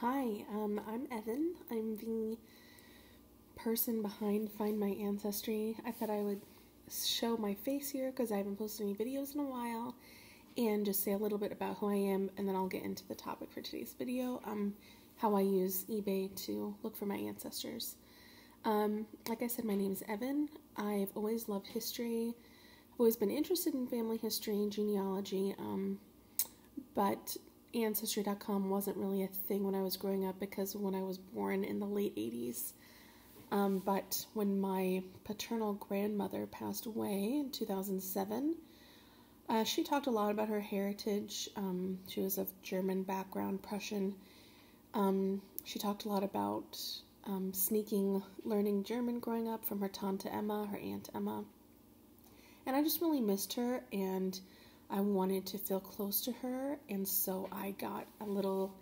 Hi, um, I'm Evan. I'm the person behind Find My Ancestry. I thought I would show my face here because I haven't posted any videos in a while and just say a little bit about who I am and then I'll get into the topic for today's video, um, how I use eBay to look for my ancestors. Um, like I said, my name is Evan. I've always loved history. I've always been interested in family history and genealogy, um, but Ancestry.com wasn't really a thing when I was growing up because when I was born in the late 80s, um, but when my paternal grandmother passed away in 2007, uh, she talked a lot about her heritage. Um, she was of German background, Prussian. Um, she talked a lot about um, sneaking learning German growing up from her tante Emma, her aunt Emma. And I just really missed her, and I wanted to feel close to her, and so I got a little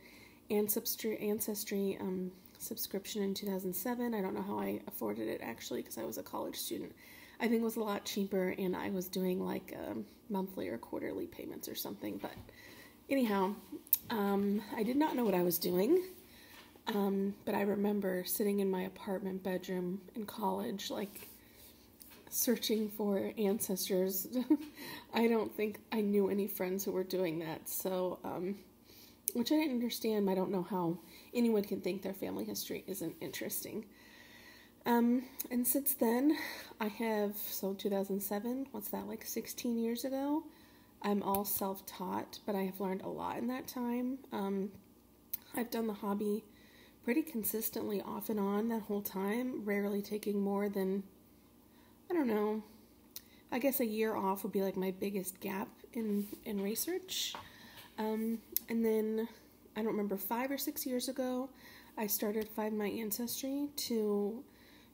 ancestry ancestry um, subscription in 2007. I don't know how I afforded it actually because I was a college student. I think it was a lot cheaper, and I was doing like um, monthly or quarterly payments or something. But anyhow, um, I did not know what I was doing. Um, but I remember sitting in my apartment bedroom in college, like searching for ancestors. I don't think I knew any friends who were doing that. So, um, which I didn't understand. I don't know how anyone can think their family history isn't interesting. Um, and since then, I have, so 2007, what's that, like 16 years ago? I'm all self taught, but I have learned a lot in that time. Um, I've done the hobby pretty consistently off and on that whole time, rarely taking more than, don't know, I guess a year off would be like my biggest gap in, in research. Um, and then I don't remember five or six years ago, I started Find My Ancestry to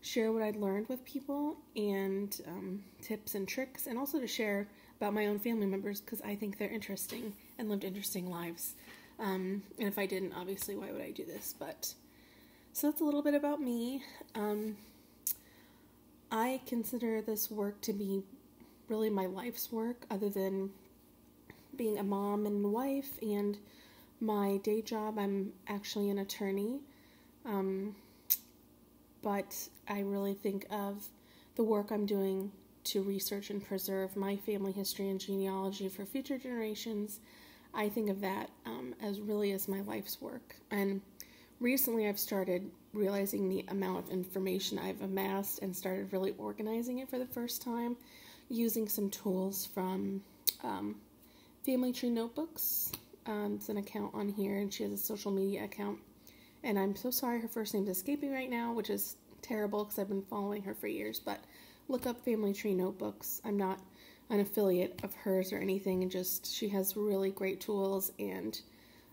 share what I'd learned with people and um, tips and tricks, and also to share about my own family members because I think they're interesting and lived interesting lives. Um, and if I didn't, obviously, why would I do this? But so that's a little bit about me. Um, I consider this work to be really my life's work, other than being a mom and wife and my day job, I'm actually an attorney. Um, but I really think of the work I'm doing to research and preserve my family history and genealogy for future generations. I think of that um, as really as my life's work. And recently I've started realizing the amount of information I've amassed and started really organizing it for the first time using some tools from um, Family Tree Notebooks um, it's an account on here, and she has a social media account. And I'm so sorry her first name's escaping right now, which is terrible because I've been following her for years. But look up Family Tree Notebooks. I'm not an affiliate of hers or anything, and just she has really great tools. And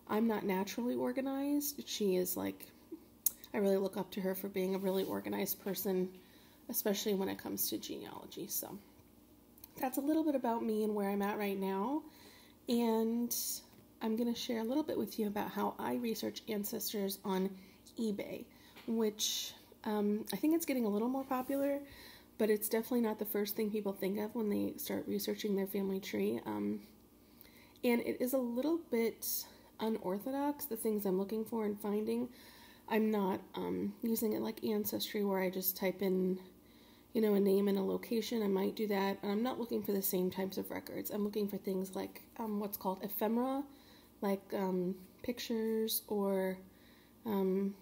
I'm not naturally organized. She is like, I really look up to her for being a really organized person, especially when it comes to genealogy. So that's a little bit about me and where I'm at right now. And I'm going to share a little bit with you about how I research ancestors on eBay, which um, I think it's getting a little more popular, but it's definitely not the first thing people think of when they start researching their family tree. Um, and it is a little bit unorthodox, the things I'm looking for and finding. I'm not um, using it like Ancestry where I just type in, you know, a name and a location. I might do that. And I'm not looking for the same types of records. I'm looking for things like um, what's called ephemera, like um, pictures or um,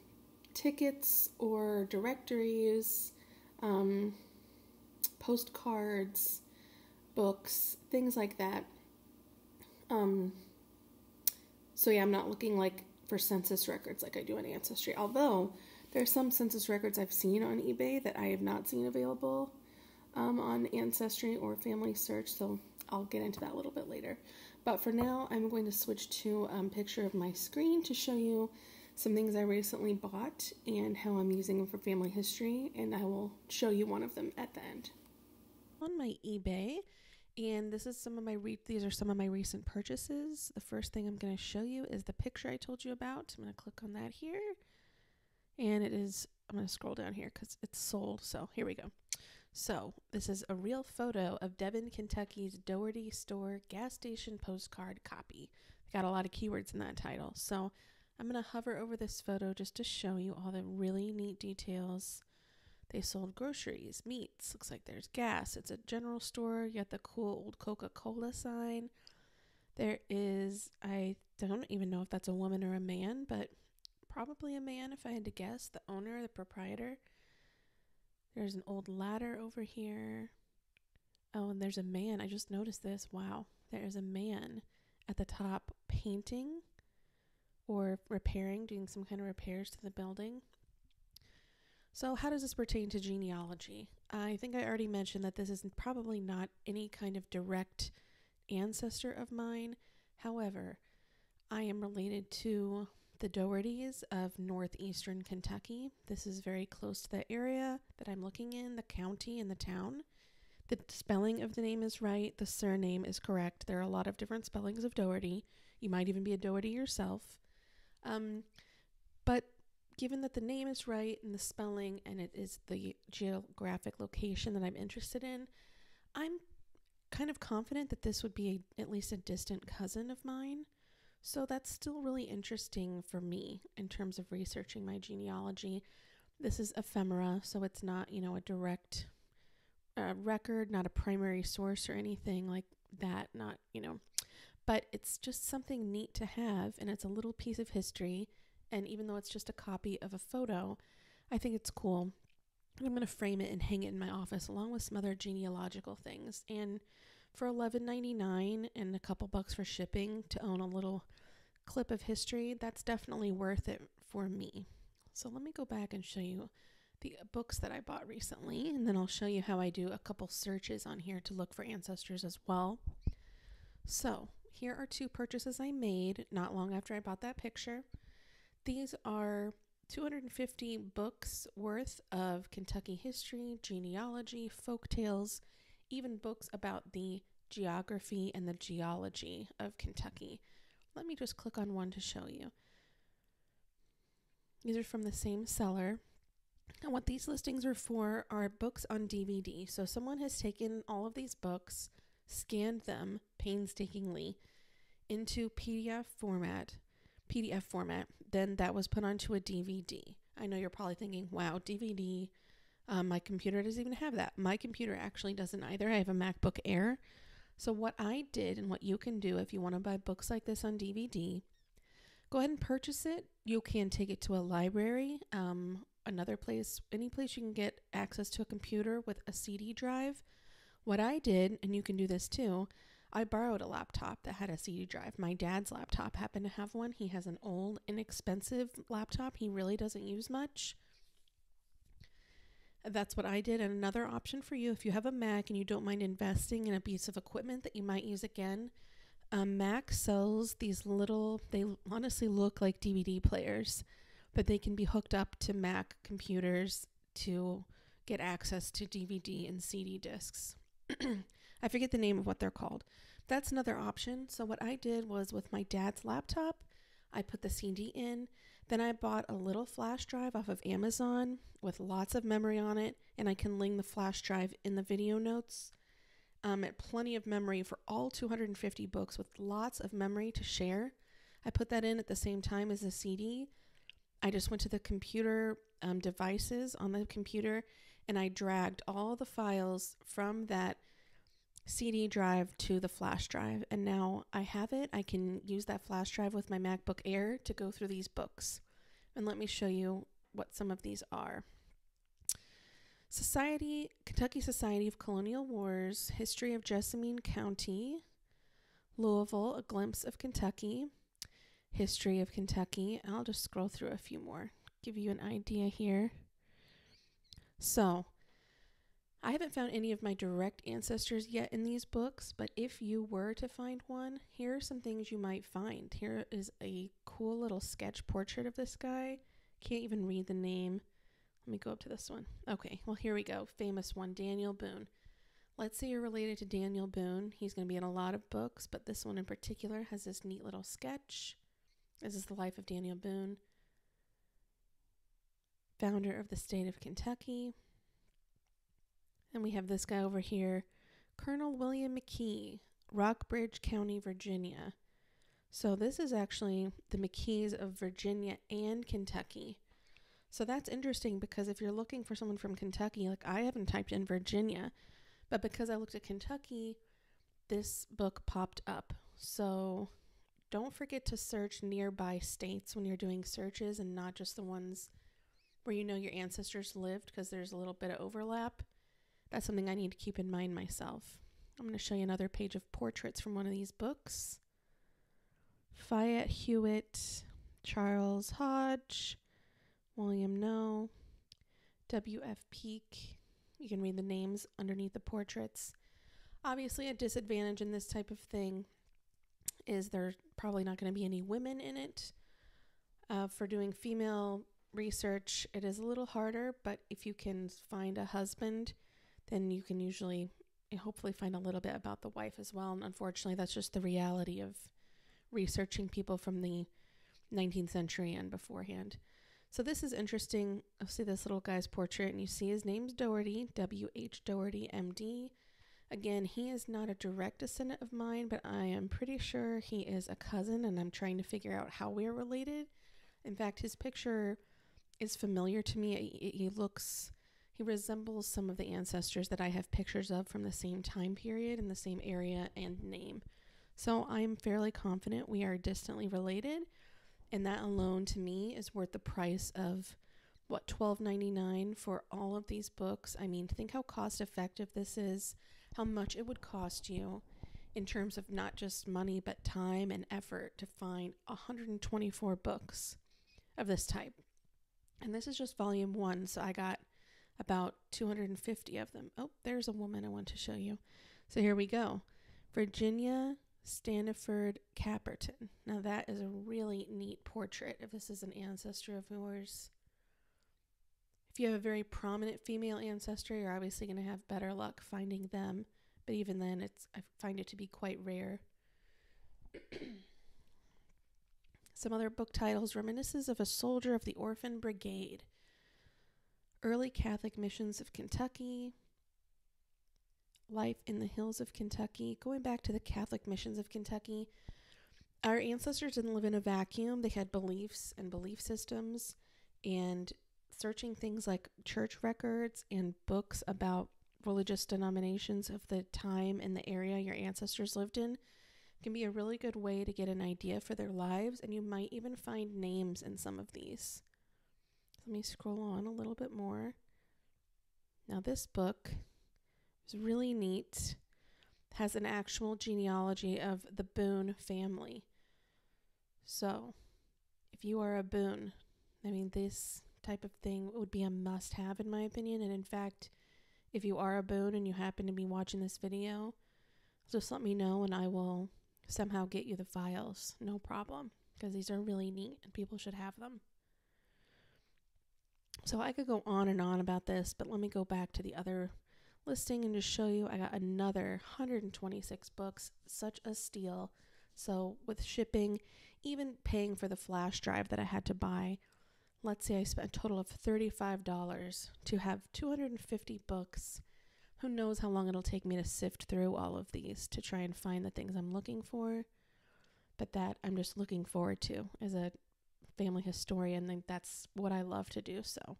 tickets or directories, um, postcards, books, things like that. So yeah, I'm not looking like for census records like I do on Ancestry. Although there are some census records I've seen on eBay that I have not seen available um, on Ancestry or Family Search. So I'll get into that a little bit later. But for now, I'm going to switch to a um, picture of my screen to show you some things I recently bought and how I'm using them for family history, and I will show you one of them at the end. On my eBay, and this is some of my re- these are some of my recent purchases. The first thing I'm going to show you is the picture I told you about. I'm going to click on that here, and it is. I'm going to scroll down here because it's sold. So here we go. So, this is a real photo of Devon, Kentucky's Doherty Store gas station postcard copy. Got a lot of keywords in that title. So, I'm going to hover over this photo just to show you all the really neat details. They sold groceries, meats, looks like there's gas. It's a general store. You got the cool old Coca Cola sign. There is, I don't even know if that's a woman or a man, but probably a man if I had to guess. The owner, the proprietor. There's an old ladder over here. Oh, and there's a man. I just noticed this. Wow. There is a man at the top painting or repairing, doing some kind of repairs to the building. So, how does this pertain to genealogy? I think I already mentioned that this is probably not any kind of direct ancestor of mine. However, I am related to the Dohertys of northeastern Kentucky. This is very close to the area that I'm looking in, the county and the town. The spelling of the name is right, the surname is correct. There are a lot of different spellings of Doherty. You might even be a Doherty yourself. Um, given that the name is right and the spelling and it is the geographic location that I'm interested in, I'm kind of confident that this would be a, at least a distant cousin of mine. So that's still really interesting for me in terms of researching my genealogy. This is ephemera, so it's not, you know, a direct uh, record, not a primary source or anything like that, not, you know, but it's just something neat to have and it's a little piece of history and even though it's just a copy of a photo, I think it's cool. I'm going to frame it and hang it in my office along with some other genealogical things. And for $11.99 and a couple bucks for shipping to own a little clip of history, that's definitely worth it for me. So let me go back and show you the books that I bought recently, and then I'll show you how I do a couple searches on here to look for ancestors as well. So here are two purchases I made not long after I bought that picture. These are 250 books worth of Kentucky history, genealogy, folk tales, even books about the geography and the geology of Kentucky. Let me just click on one to show you. These are from the same seller. And what these listings are for are books on DVD. So someone has taken all of these books, scanned them painstakingly into PDF format PDF format. Then that was put onto a DVD. I know you're probably thinking, wow, DVD. Um, my computer doesn't even have that. My computer actually doesn't either. I have a MacBook Air. So, what I did and what you can do if you want to buy books like this on DVD, go ahead and purchase it. You can take it to a library, um, another place, any place you can get access to a computer with a CD drive. What I did, and you can do this too, I borrowed a laptop that had a CD drive. My dad's laptop happened to have one. He has an old, inexpensive laptop he really doesn't use much. That's what I did. And another option for you, if you have a Mac and you don't mind investing in a piece of equipment that you might use again, um, Mac sells these little, they honestly look like DVD players, but they can be hooked up to Mac computers to get access to DVD and CD discs. I forget the name of what they're called. That's another option. So, what I did was with my dad's laptop, I put the CD in. Then I bought a little flash drive off of Amazon with lots of memory on it, and I can link the flash drive in the video notes. Um, at plenty of memory for all 250 books with lots of memory to share. I put that in at the same time as the CD. I just went to the computer um, devices on the computer and I dragged all the files from that CD drive to the flash drive. And now I have it. I can use that flash drive with my MacBook Air to go through these books. And let me show you what some of these are. Society, Kentucky Society of Colonial Wars, History of Jessamine County, Louisville, A Glimpse of Kentucky, History of Kentucky. I'll just scroll through a few more, give you an idea here. So, I haven't found any of my direct ancestors yet in these books, but if you were to find one, here are some things you might find. Here is a cool little sketch portrait of this guy. Can't even read the name. Let me go up to this one. Okay, well, here we go. Famous one, Daniel Boone. Let's say you're related to Daniel Boone. He's going to be in a lot of books, but this one in particular has this neat little sketch. This is the life of Daniel Boone founder of the state of Kentucky. And we have this guy over here, Colonel William McKee, Rockbridge County, Virginia. So this is actually the McKees of Virginia and Kentucky. So that's interesting because if you're looking for someone from Kentucky, like I haven't typed in Virginia, but because I looked at Kentucky, this book popped up. So don't forget to search nearby states when you're doing searches and not just the ones where you know your ancestors lived because there's a little bit of overlap. That's something I need to keep in mind myself. I'm going to show you another page of portraits from one of these books. Fayette Hewitt, Charles Hodge, William No, W.F. Peak. You can read the names underneath the portraits. Obviously, a disadvantage in this type of thing is there's probably not going to be any women in it. Uh, for doing female research, it is a little harder, but if you can find a husband, then you can usually eh, hopefully find a little bit about the wife as well. And unfortunately, that's just the reality of researching people from the 19th century and beforehand. So this is interesting. I'll see this little guy's portrait, and you see his name's Doherty, W H Doherty, MD. Again, he is not a direct descendant of mine, but I am pretty sure he is a cousin, and I'm trying to figure out how we're related. In fact, his picture is familiar to me. He looks, he resembles some of the ancestors that I have pictures of from the same time period in the same area and name. So I'm fairly confident we are distantly related, and that alone to me is worth the price of what $12.99 for all of these books. I mean, think how cost effective this is how much it would cost you in terms of not just money but time and effort to find 124 books of this type. And this is just volume 1, so I got about 250 of them. Oh, there's a woman I want to show you. So here we go. Virginia Staniford Caperton. Now that is a really neat portrait if this is an ancestor of yours. If you have a very prominent female ancestor, you're obviously going to have better luck finding them. But even then, it's I find it to be quite rare. Some other book titles Reminiscences of a Soldier of the Orphan Brigade, Early Catholic Missions of Kentucky, Life in the Hills of Kentucky, going back to the Catholic Missions of Kentucky. Our ancestors didn't live in a vacuum, they had beliefs and belief systems, and searching things like church records and books about religious denominations of the time and the area your ancestors lived in can be a really good way to get an idea for their lives, and you might even find names in some of these. Let me scroll on a little bit more. Now, this book is really neat, has an actual genealogy of the Boone family. So, if you are a Boone, I mean, this type of thing would be a must have, in my opinion. And in fact, if you are a Boone and you happen to be watching this video, just let me know and I will somehow get you the files. No problem. Because these are really neat and people should have them. So I could go on and on about this, but let me go back to the other listing and just show you I got another 126 books. Such a steal. So with shipping, even paying for the flash drive that I had to buy, let's say I spent a total of $35 to have 250 books. Who knows how long it'll take me to sift through all of these to try and find the things I'm looking for. But that I'm just looking forward to as a family historian. And that's what I love to do. So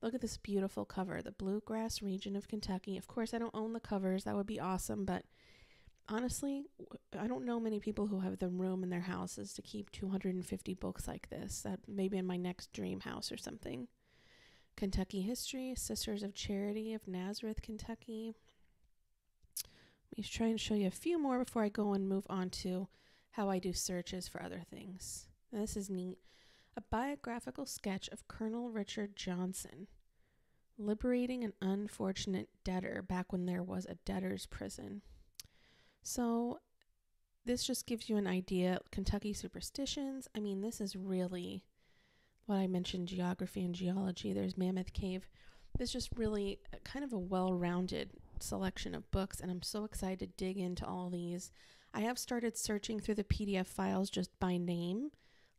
look at this beautiful cover the Bluegrass region of Kentucky. Of course, I don't own the covers. That would be awesome. But honestly, I don't know many people who have the room in their houses to keep 250 books like this. That maybe in my next dream house or something. Kentucky history, Sisters of Charity of Nazareth, Kentucky. Let me try and show you a few more before I go and move on to how I do searches for other things. This is neat. A biographical sketch of Colonel Richard Johnson liberating an unfortunate debtor back when there was a debtor's prison. So, this just gives you an idea. Kentucky superstitions. I mean, this is really what I mentioned geography and geology. There's Mammoth Cave. This just really kind of a well rounded selection of books, and I'm so excited to dig into all these. I have started searching through the PDF files just by name,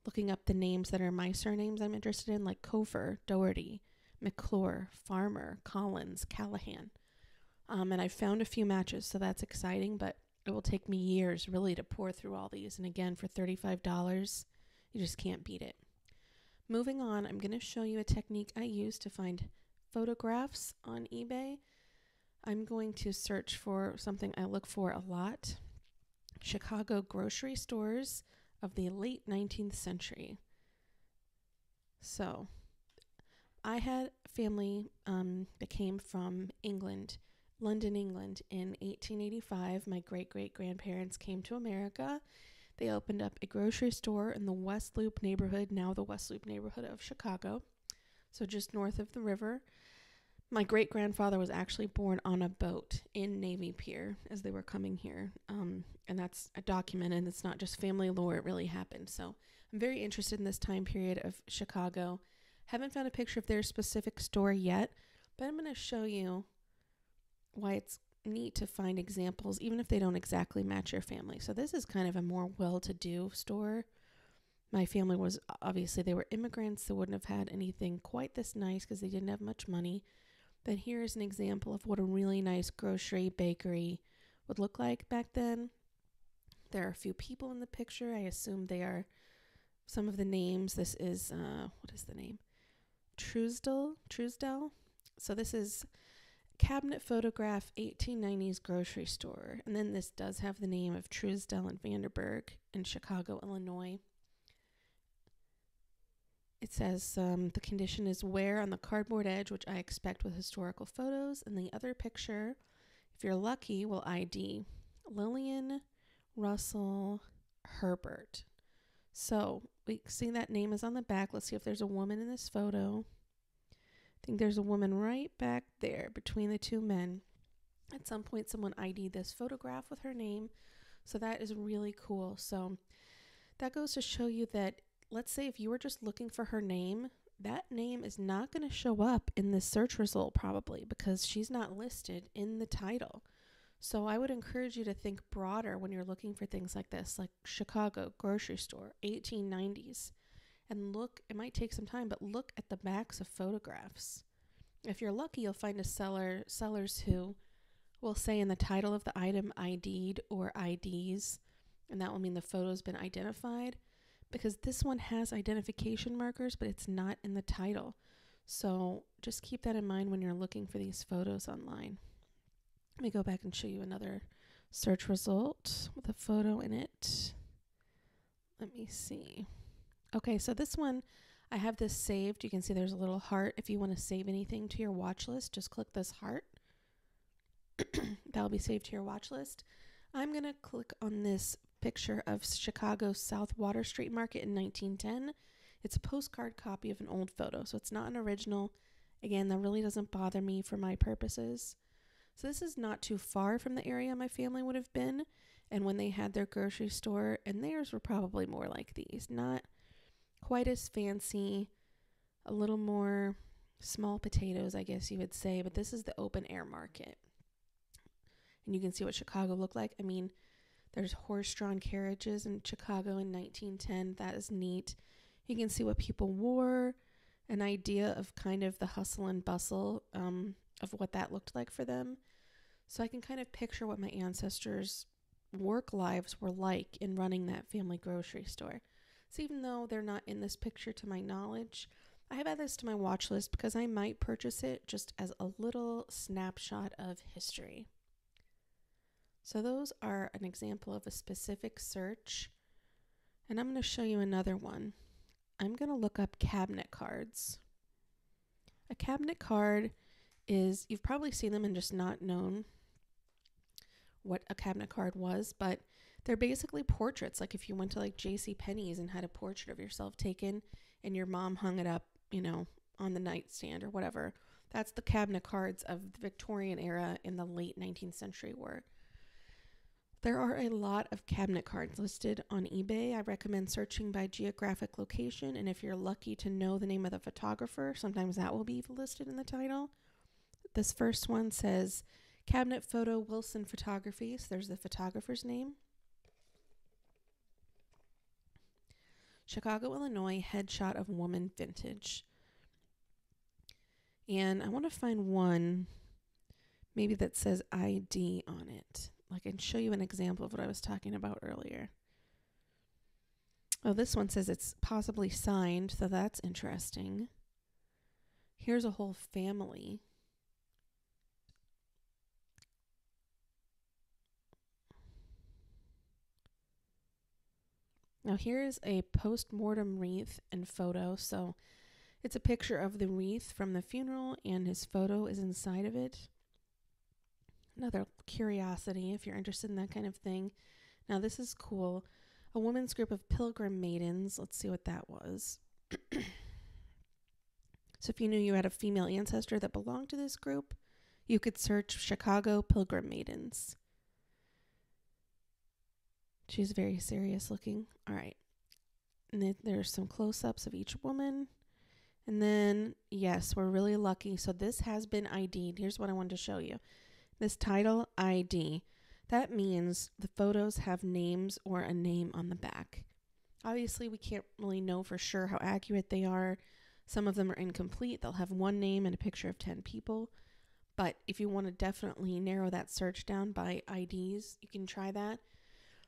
looking up the names that are my surnames I'm interested in, like Cofer, Doherty, McClure, Farmer, Collins, Callahan. Um, and I found a few matches, so that's exciting, but it will take me years really to pour through all these. And again, for $35, you just can't beat it. Moving on, I'm going to show you a technique I use to find photographs on eBay. I'm going to search for something I look for a lot Chicago grocery stores of the late 19th century. So, I had family um, that came from England, London, England, in 1885. My great great grandparents came to America. They opened up a grocery store in the West Loop neighborhood, now the West Loop neighborhood of Chicago, so just north of the river. My great grandfather was actually born on a boat in Navy Pier as they were coming here. Um, and that's a document, and it's not just family lore, it really happened. So I'm very interested in this time period of Chicago. Haven't found a picture of their specific store yet, but I'm going to show you why it's neat to find examples, even if they don't exactly match your family. So this is kind of a more well-to-do store. My family was obviously they were immigrants. They wouldn't have had anything quite this nice because they didn't have much money. But here's an example of what a really nice grocery bakery would look like back then. There are a few people in the picture. I assume they are some of the names. This is uh, what is the name? Truesdell. Truesdell. So this is cabinet photograph 1890s grocery store. And then this does have the name of Truesdell and Vanderburg in Chicago, Illinois. It says um, the condition is wear on the cardboard edge, which I expect with historical photos. And the other picture, if you're lucky, will ID Lillian Russell Herbert. So we see that name is on the back. Let's see if there's a woman in this photo. I think there's a woman right back there between the two men. At some point, someone ID'd this photograph with her name. So that is really cool. So that goes to show you that, let's say, if you were just looking for her name, that name is not going to show up in the search result probably because she's not listed in the title. So I would encourage you to think broader when you're looking for things like this, like Chicago grocery store, 1890s and look, it might take some time, but look at the backs of photographs. If you're lucky, you'll find a seller sellers who will say in the title of the item ID'd or IDs, and that will mean the photo's been identified because this one has identification markers, but it's not in the title. So just keep that in mind when you're looking for these photos online. Let me go back and show you another search result with a photo in it. Let me see. Okay, so this one, I have this saved. You can see there's a little heart. If you want to save anything to your watch list, just click this heart. That'll be saved to your watch list. I'm going to click on this picture of Chicago's South Water Street Market in 1910. It's a postcard copy of an old photo, so it's not an original. Again, that really doesn't bother me for my purposes. So this is not too far from the area my family would have been, and when they had their grocery store, and theirs were probably more like these, not quite as fancy, a little more small potatoes, I guess you would say, but this is the open air market. And you can see what Chicago looked like. I mean, there's horse drawn carriages in Chicago in 1910. That is neat. You can see what people wore, an idea of kind of the hustle and bustle um, of what that looked like for them. So I can kind of picture what my ancestors' work lives were like in running that family grocery store. So even though they're not in this picture to my knowledge, I have added this to my watch list because I might purchase it just as a little snapshot of history. So those are an example of a specific search. And I'm going to show you another one. I'm going to look up cabinet cards. A cabinet card is, you've probably seen them and just not known what a cabinet card was, but they're basically portraits. Like if you went to like J.C. Penney's and had a portrait of yourself taken and your mom hung it up, you know, on the nightstand or whatever. That's the cabinet cards of the Victorian era in the late 19th century were. There are a lot of cabinet cards listed on eBay. I recommend searching by geographic location, and if you're lucky to know the name of the photographer, sometimes that will be listed in the title. This first one says Cabinet Photo Wilson Photography. So there's the photographer's name. Chicago, Illinois, headshot of woman vintage. And I want to find one maybe that says ID on it. I can show you an example of what I was talking about earlier. Oh, this one says it's possibly signed, so that's interesting. Here's a whole family. Now, here's a post mortem wreath and photo. So, it's a picture of the wreath from the funeral, and his photo is inside of it. Another curiosity if you're interested in that kind of thing. Now, this is cool. A woman's group of pilgrim maidens. Let's see what that was. so, if you knew you had a female ancestor that belonged to this group, you could search Chicago Pilgrim Maidens. She's very serious looking. All right. And then there's some close ups of each woman. And then, yes, we're really lucky. So this has been ID'd. Here's what I wanted to show you. This title ID. That means the photos have names or a name on the back. Obviously, we can't really know for sure how accurate they are. Some of them are incomplete. They'll have one name and a picture of 10 people. But if you want to definitely narrow that search down by IDs, you can try that.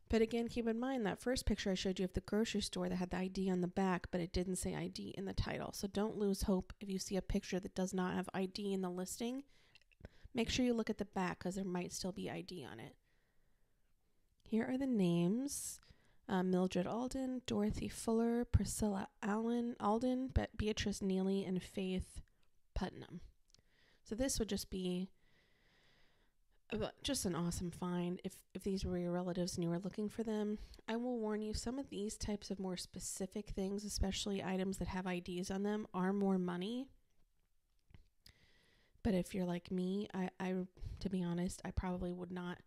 But again, keep in mind that first picture I showed you of the grocery store that had the ID on the back, but it didn't say ID in the title. So don't lose hope if you see a picture that does not have ID in the listing. Make sure you look at the back because there might still be ID on it. Here are the names uh, Mildred Alden, Dorothy Fuller, Priscilla Allen, Alden, but Beatrice Neely, and Faith Putnam. So this would just be just an awesome find if if these were your relatives and you were looking for them i will warn you some of these types of more specific things especially items that have ids on them are more money but if you're like me i i to be honest i probably would not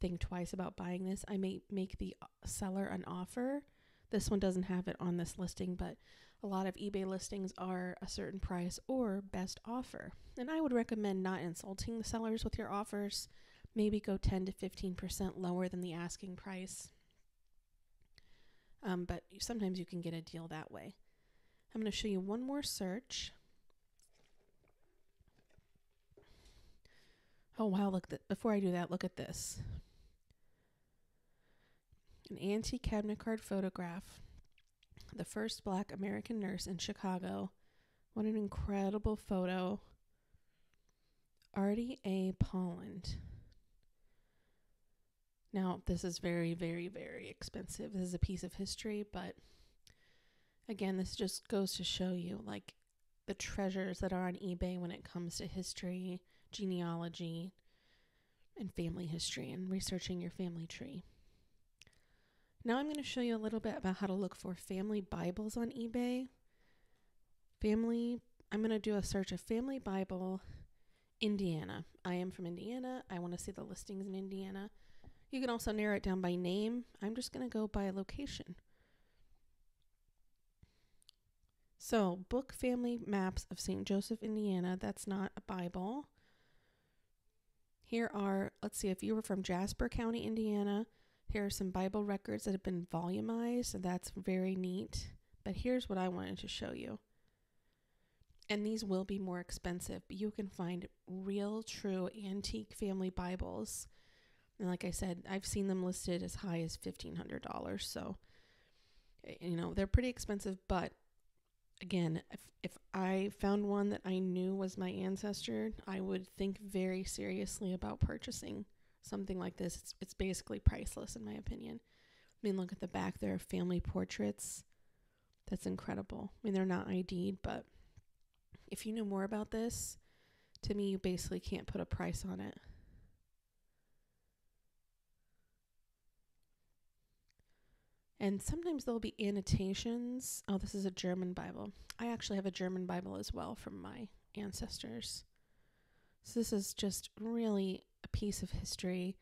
think twice about buying this i may make the uh, seller an offer this one doesn't have it on this listing but a lot of eBay listings are a certain price or best offer. And I would recommend not insulting the sellers with your offers. Maybe go 10 to 15% lower than the asking price. Um, but sometimes you can get a deal that way. I'm going to show you one more search. Oh wow, look that before I do that, look at this. An antique cabinet card photograph the first black American nurse in Chicago. What an incredible photo. Artie A. Polland. Now, this is very, very, very expensive. This is a piece of history, but again, this just goes to show you like the treasures that are on eBay when it comes to history, genealogy, and family history and researching your family tree. Now I'm going to show you a little bit about how to look for family Bibles on eBay. Family, I'm going to do a search of Family Bible Indiana. I am from Indiana. I want to see the listings in Indiana. You can also narrow it down by name. I'm just going to go by location. So, book family maps of St. Joseph, Indiana. That's not a Bible. Here are, let's see, if you were from Jasper County, Indiana, here are some Bible records that have been volumized, and that's very neat. But here's what I wanted to show you. And these will be more expensive, but you can find real, true antique family Bibles. And like I said, I've seen them listed as high as $1,500. So, eh, you know, they're pretty expensive, but again, if, if I found one that I knew was my ancestor, I would think very seriously about purchasing something like this, it's, it's basically priceless in my opinion. I mean, look at the back there, are family portraits. That's incredible. I mean, they're not ID'd, but if you know more about this, to me, you basically can't put a price on it. And sometimes there'll be annotations. Oh, this is a German Bible. I actually have a German Bible as well from my ancestors. So this is just really a piece of history.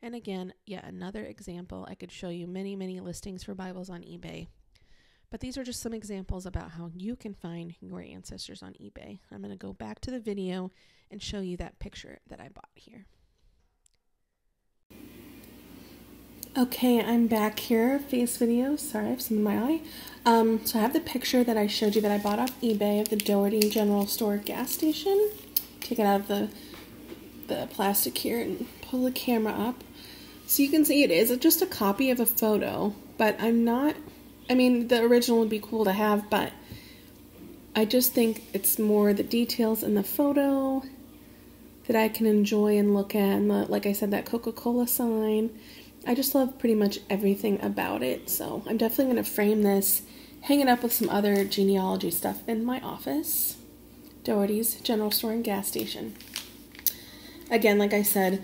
And again, yet another example. I could show you many, many listings for Bibles on eBay. But these are just some examples about how you can find your ancestors on eBay. I'm going to go back to the video and show you that picture that I bought here. Okay, I'm back here, face video. Sorry, I have some in my eye. Um, so I have the picture that I showed you that I bought off eBay of the Doherty General Store gas station. Take it out of the the plastic here and pull the camera up. So you can see it is just a copy of a photo, but I'm not, I mean, the original would be cool to have, but I just think it's more the details in the photo that I can enjoy and look at. And the, like I said, that Coca Cola sign. I just love pretty much everything about it. So I'm definitely going to frame this, hang it up with some other genealogy stuff in my office. Doherty's General Store and Gas Station. Again, like I said,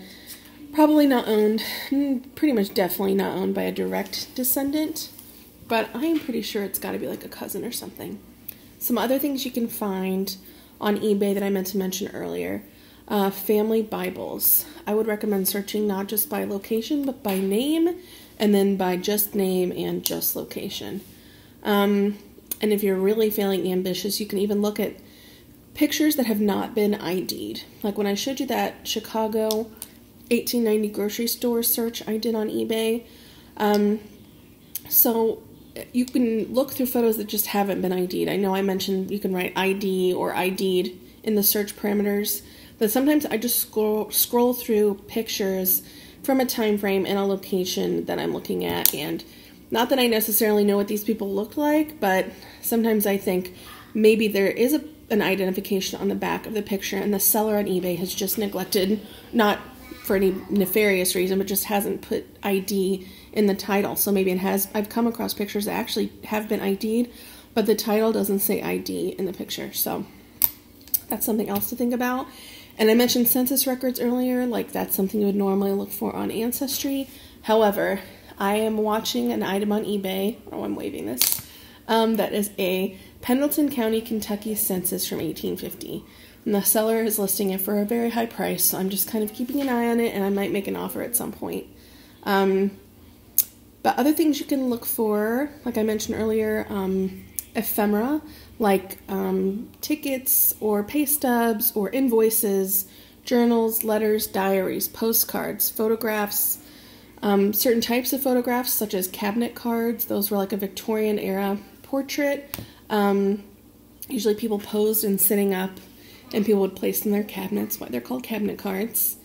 probably not owned, mm, pretty much definitely not owned by a direct descendant, but I am pretty sure it's got to be like a cousin or something. Some other things you can find on eBay that I meant to mention earlier uh, family Bibles. I would recommend searching not just by location, but by name, and then by just name and just location. Um, and if you're really feeling ambitious, you can even look at pictures that have not been ID'd. Like when I showed you that Chicago 1890 grocery store search I did on eBay. Um, so you can look through photos that just haven't been ID'd. I know I mentioned you can write ID or ID'd in the search parameters, but sometimes I just scroll scroll through pictures from a time frame and a location that I'm looking at and not that I necessarily know what these people look like, but sometimes I think maybe there is a an identification on the back of the picture, and the seller on eBay has just neglected, not for any nefarious reason, but just hasn't put ID in the title. So maybe it has. I've come across pictures that actually have been ID'd, but the title doesn't say ID in the picture. So that's something else to think about. And I mentioned census records earlier, like that's something you would normally look for on Ancestry. However, I am watching an item on eBay. Oh, I'm waving this. Um, that is a Pendleton County, Kentucky census from 1850. And the seller is listing it for a very high price, so I'm just kind of keeping an eye on it and I might make an offer at some point. Um, but other things you can look for, like I mentioned earlier, um, ephemera, like um, tickets or pay stubs or invoices, journals, letters, diaries, postcards, photographs, um, certain types of photographs, such as cabinet cards, those were like a Victorian era portrait. Um, usually people posed and sitting up, and people would place in their cabinets. Why they're called cabinet cards.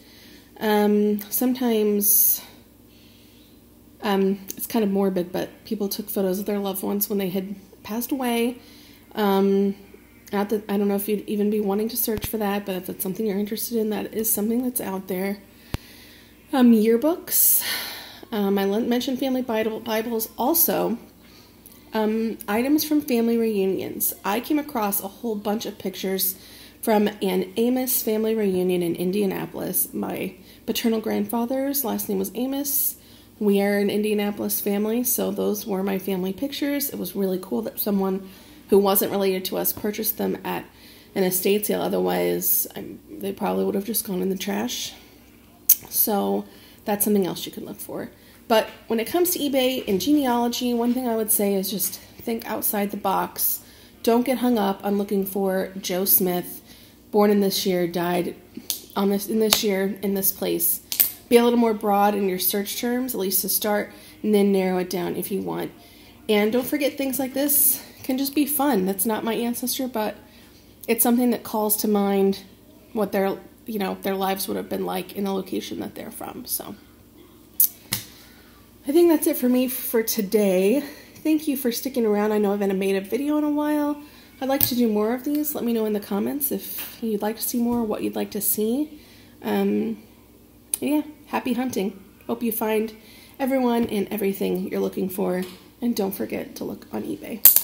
Um, sometimes um, it's kind of morbid, but people took photos of their loved ones when they had passed away. Um, I don't know if you'd even be wanting to search for that, but if that's something you're interested in, that is something that's out there. Um, yearbooks. Um, I mentioned family Bible, Bibles also. Um, items from family reunions. I came across a whole bunch of pictures from an Amos family reunion in Indianapolis. My paternal grandfather's last name was Amos. We are an Indianapolis family, so those were my family pictures. It was really cool that someone who wasn't related to us purchased them at an estate sale. Otherwise, I'm, they probably would have just gone in the trash. So that's something else you can look for. But when it comes to eBay and genealogy, one thing I would say is just think outside the box. Don't get hung up on looking for Joe Smith, born in this year, died on this in this year in this place. Be a little more broad in your search terms, at least to start, and then narrow it down if you want. And don't forget things like this can just be fun. That's not my ancestor, but it's something that calls to mind what their you know their lives would have been like in the location that they're from. So. I think that's it for me for today. Thank you for sticking around. I know I haven't made a video in a while. I'd like to do more of these. Let me know in the comments if you'd like to see more, what you'd like to see. Um, yeah, happy hunting. Hope you find everyone and everything you're looking for. And don't forget to look on eBay.